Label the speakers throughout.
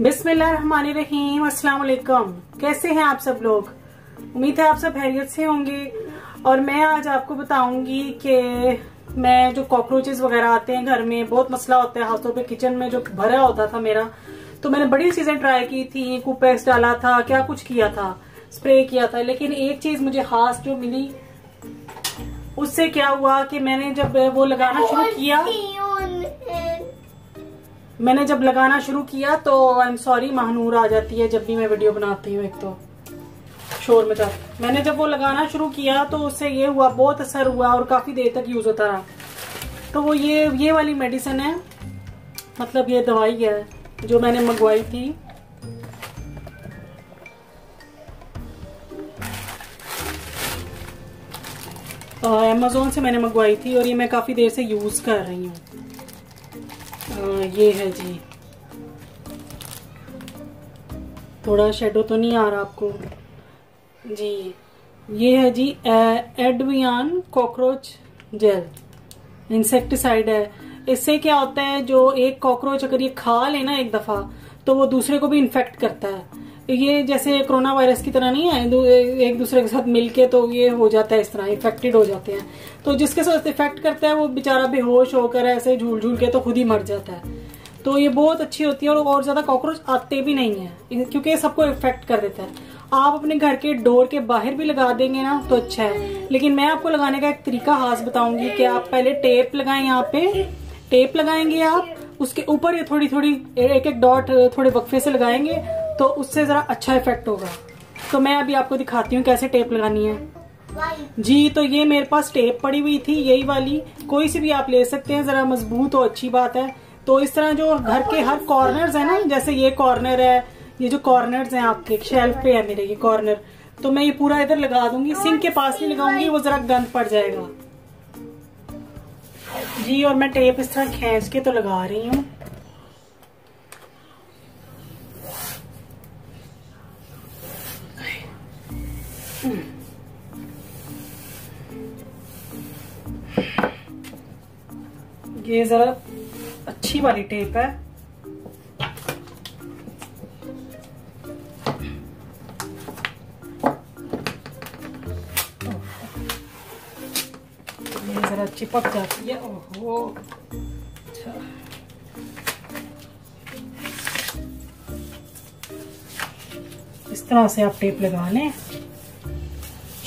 Speaker 1: बिस्मिल्लाहिर्रहमानिर्रहीम अस्सलाम वालेकुम कैसे हैं आप सब लोग? उम्मीद है आप सब हैरियत से होंगे। और मैं आज आपको बताऊँगी कि मैं जो कॉकरोचेस वगैरह आते हैं घर में, बहुत मसला होता है। खासतौर पे किचन में जो भरा होता था मेरा तो मैंने बड़ी चीज़ें ट्राई की थी। कुपेक्स डाला था, क्या कुछ किया था, स्प्रे किया था। लेकिन एक चीज़ मुझे खास जो मिली, उससे क्या हुआ कि मैंने जब वो लगाना शुरू किया मैंने जब लगाना शुरू किया तो आई एम सॉरी महानूर आ जाती है जब भी मैं वीडियो बनाती हूँ एक तो। शोर में था मैंने जब वो लगाना शुरू किया तो उससे ये हुआ, बहुत असर हुआ और काफ़ी देर तक यूज़ होता रहा। तो वो ये ये वाली मेडिसिन है मतलब ये दवाई है जो मैंने मंगवाई थी। अमेजोन से मैंने मंगवाई थी और ये मैं काफ़ी देर से यूज़ कर रही हूँ। ये है जी। थोड़ा शेडो तो नहीं आ रहा आपको? जी। ये है जी एडवियान कॉकरोच जेल। इंसेक्टिसाइड है। इससे क्या होता है, जो एक कॉकरोच अगर ये खा लेना एक दफ़ा तो वो दूसरे को भी इन्फेक्ट करता है। ये जैसे कोरोना वायरस की तरह नहीं है एक दूसरे के साथ मिलके तो ये हो जाता है इस तरह इफेक्टेड हो जाते हैं। तो जिसके साथ इफ़ेक्ट करता है, वो बेचारा बेहोश होकर ऐसे झूल झूल के तो खुद ही मर जाता है। तो ये बहुत अच्छी होती है और और ज़्यादा कॉकरोच आते भी नहीं है क्योंकि सबको इफ़ेक्ट कर देता है। आप अपने घर के डोर के बाहर भी लगा देंगे ना तो अच्छा है। लेकिन मैं आपको लगाने का एक तरीका खास बताऊँगी कि आप पहले टेप लगाएँ यहाँ पे। टेप लगाएँगे आप, उसके ऊपर ये थोड़ी थोड़ी एक एक डॉट थोड़े वक्फे से लगाएँगे। तो उससे जरा अच्छा इफ़ेक्ट होगा। तो मैं अभी आपको दिखाती हूँ कैसे टेप लगानी है। जी तो ये मेरे पास टेप पड़ी हुई थी, यही वाली। कोई सी भी आप ले सकते हैं, जरा मज़बूत हो, अच्छी बात है। तो इस तरह जो घर के हर कॉर्नर है ना, जैसे ये कॉर्नर है, ये जो कॉर्नर है आपके शेल्फ पे है मेरे, ये कॉर्नर तो मैं ये पूरा इधर लगा दूँगी सिंक के पास नहीं लगाऊँगी, वो जरा गंद पड़ जाएगा। जी, और मैं टेप इस तरह खींच के तो लगा रही हूँ। ये जरा अच्छी वाली टेप है। ये जरा चिपक जाती है। ओहो। अच्छा। इस तरह से आप टेप लगा लें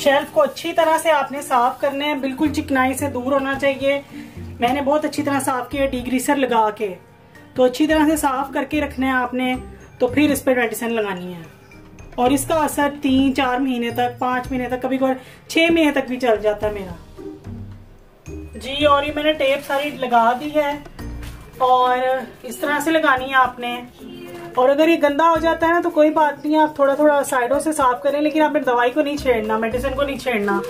Speaker 1: शेल्फ को अच्छी तरह से आपने साफ़ करने हैं, बिल्कुल चिकनाई से दूर होना चाहिए। मैंने बहुत अच्छी तरह साफ़ किया, डिग्रीसर लगा के। तो अच्छी तरह से साफ़ करके रखना है आपने तो फिर इस पर मेडिसिन लगानी है। और इसका असर तीन, चार महीने तक, पाँच महीने तक, कभी कभी छह महीने तक भी चल जाता है मेरा। जी, और ये मैंने टेप सारी लगा दी है। और इस तरह से लगानी है आपने। और अगर ये गंदा हो जाता है ना तो कोई बात नहीं, आप थोड़ा थोड़ा साइडों से साफ़ करें, लेकिन आपने दवाई को नहीं छेड़ना, मेडिसिन को नहीं छेड़ना।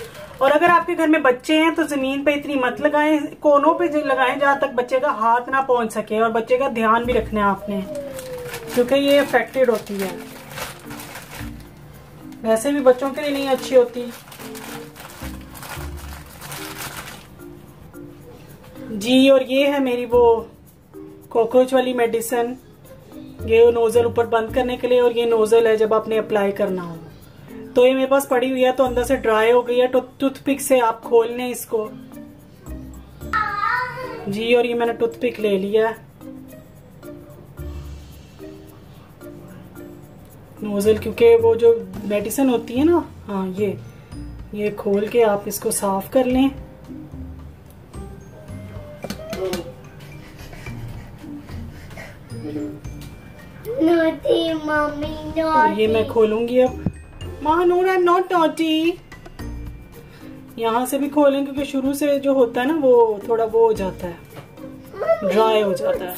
Speaker 1: और अगर आपके घर में बच्चे हैं तो ज़मीन पे इतनी मत लगाएँ, कोनों पे लगाएँ, जहाँ तक बच्चे का हाथ ना पहुँच सके और बच्चे का ध्यान भी रखना है आपने, क्योंकि ये अफेक्टेड होती है। वैसे भी बच्चों के लिए नहीं अच्छी होती। जी, और ये है मेरी वो कॉकरोच वाली मेडिसिन ये नोजल ऊपर बंद करने के लिए और ये नोजल है जब आपने अप्लाई करना हो। तो ये मेरे पास पड़ी हुई है तो अंदर से ड्राई हो गई है तो टूथपिक से आप खोल लें इसको। जी, और ये मैंने टूथपिक ले लिया नोजल, क्योंकि वो जो मेडिसिन होती है ना हाँ ये ये खोल के आप इसको साफ़ कर लें।
Speaker 2: Naughty, mommy, naughty.
Speaker 1: ये मैं खोलूँगी अब। महानूर आई नॉट नॉटी यहाँ से भी खोलें क्योंकि शुरू से जो होता है ना वो थोड़ा वो हो जाता है। ड्राई हो जाता है.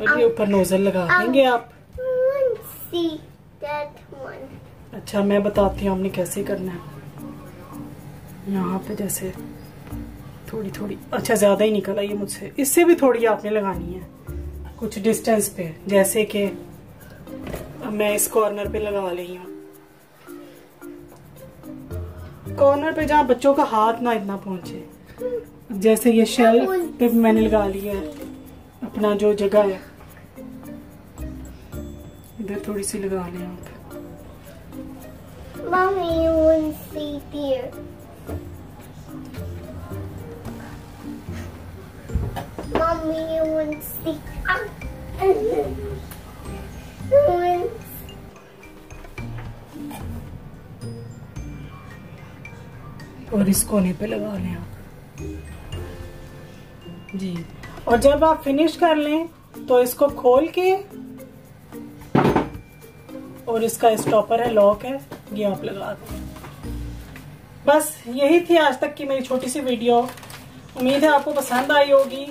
Speaker 1: और ये ऊपर नोजल लगा देंगे आप. अच्छा मैं बताती हूँ हमने कैसे करना है। यहाँ पे जैसे थोड़ी थोड़ी। अच्छा ज़्यादा ही निकल आई मुझसे। इससे भी थोड़ी आपने लगानी है। कुछ डिस्टेंस पे। जैसे कि अब मैं इस कॉर्नर पे लगा रही हूँ। कॉर्नर पे जहाँ बच्चों का हाथ ना इतना पहुँचे। जैसे ये शेल पे मैंने लगा लिया है। अपना जो जगह है। इधर थोड़ी सी लगा लें आप।
Speaker 2: Mommy, you won't see deer.
Speaker 1: और इस कोने पे लगा लें आप। जी। और जब आप फिनिश कर लें तो इसको खोल के और इसका स्टॉपर है लॉक है, ये आप लगा दें। बस यही थी आज तक की मेरी छोटी सी वीडियो उम्मीद है आपको पसंद आई होगी।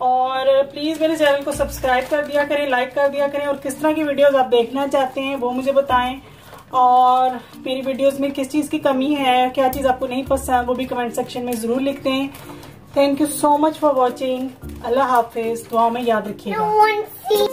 Speaker 1: और प्लीज़ मेरे चैनल को सब्सक्राइब कर दिया करें लाइक कर दिया करें। और किस तरह की वीडियोस आप देखना चाहते हैं, वो मुझे बताएँ। और मेरी वीडियोस में किस चीज़ की कमी है, क्या चीज़ आपको नहीं पसंद वो भी कमेंट सेक्शन में ज़रूर लिखते हैं। Thank you so much for watching अल्लाह हाफिज, दुआ में याद रखिएगा।